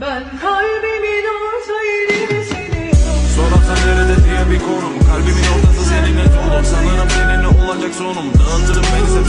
Ben kalbimin ortayım seni Sorarsan nerede diye bir konum Kalbimin ortası seninle dolu. Sanırım seninle olacak sonum. Dağıtırım beni ise